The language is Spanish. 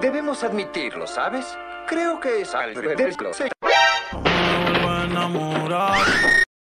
Debemos admitirlo, ¿sabes? Creo que es algo del closet.